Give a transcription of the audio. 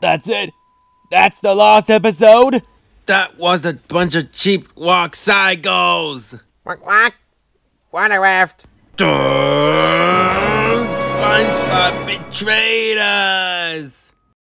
That's it. That's the last episode. That was a bunch of cheap walk psychos. Quack quack. Water raft. SpongeBob betrayed us.